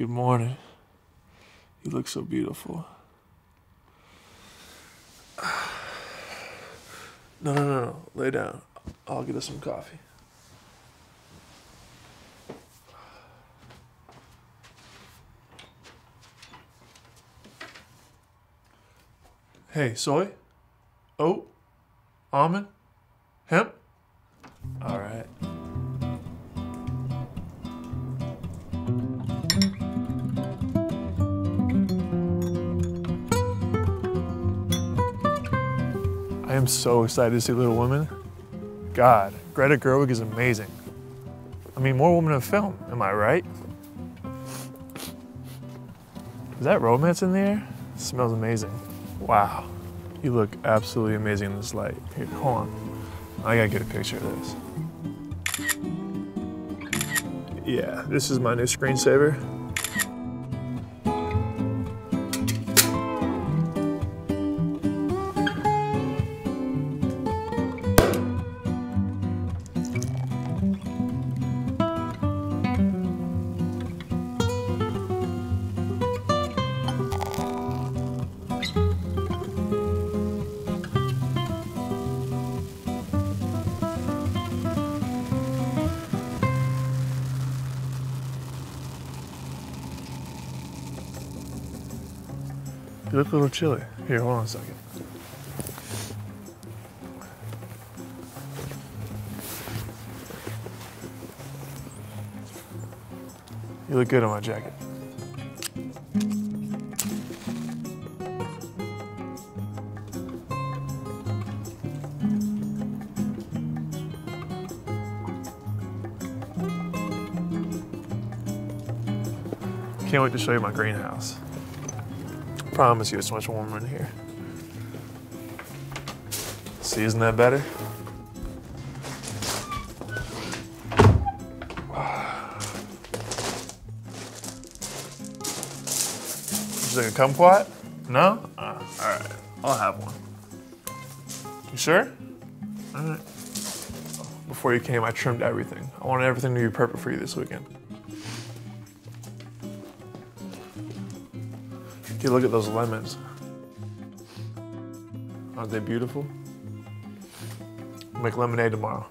Good morning. You look so beautiful. No, no, no, no. Lay down. I'll get us some coffee. Hey, soy? Oat? Almond? Hemp? All right. I am so excited to see Little Women. God, Greta Gerwig is amazing. I mean, more women in film, am I right? Is that romance in the air? It smells amazing. Wow. You look absolutely amazing in this light. Here, hold on. I gotta get a picture of this. Yeah, this is my new screensaver. You look a little chilly. Here, hold on a second. You look good on my jacket. Can't wait to show you my greenhouse. Promise you it's much warmer in here. See, isn't that better? Is it a kumquat? No? Uh, all right, I'll have one. You sure? All right. Before you came, I trimmed everything. I wanted everything to be perfect for you this weekend. Okay, look at those lemons. Aren't they beautiful? Make lemonade tomorrow.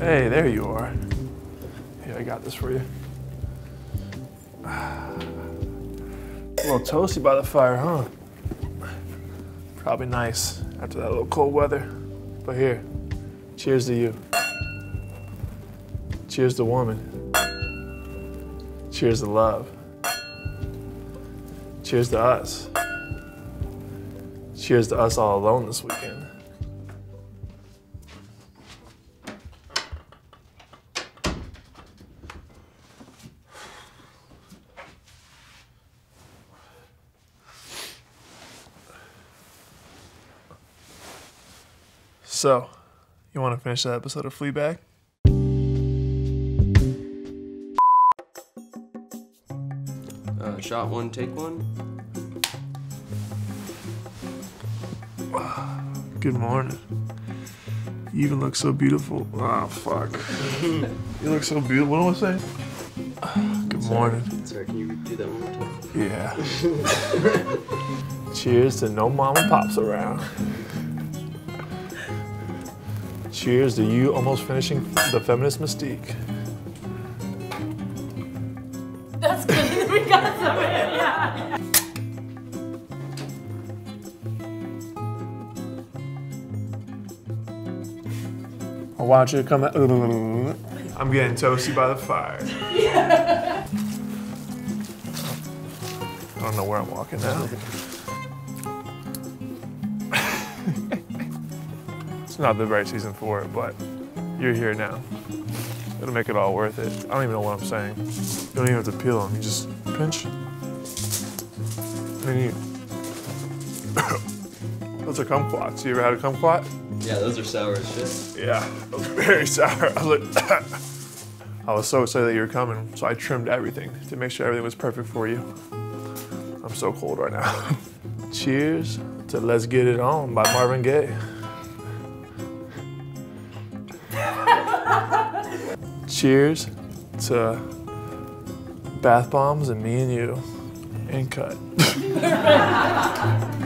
Hey, there you are. Here, I got this for you. A little toasty by the fire, huh? Probably nice after that little cold weather. But here, cheers to you. Cheers to woman. Cheers to love. Cheers to us. Cheers to us all alone this weekend. So, you want to finish that episode of Fleabag? Uh, shot one, take one. Good morning. You even look so beautiful. Ah, fuck. you look so beautiful. What am I saying? Good morning. Sorry, can you do that one more time? Yeah. Cheers to no mom and pops around. Cheers to you almost finishing the feminist mystique. That's good. we got somewhere. Yeah. I want you to come. I'm getting toasty by the fire. I don't know where I'm walking now. It's not the right season for it, but you're here now. It'll make it all worth it. I don't even know what I'm saying. You don't even have to peel them. You just pinch. And you. Those are kumquats. You ever had a kumquat? Yeah, those are sour as shit. Yeah, very sour. I was like, I was so excited that you were coming, so I trimmed everything to make sure everything was perfect for you. I'm I'm so cold right now. Cheers to Let's Get It On by Marvin Gaye. Cheers to bath bombs and me and you. And cut.